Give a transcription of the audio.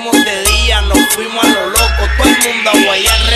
salimos de día, nos fuimos a lo loco. Todo el mundo a guayar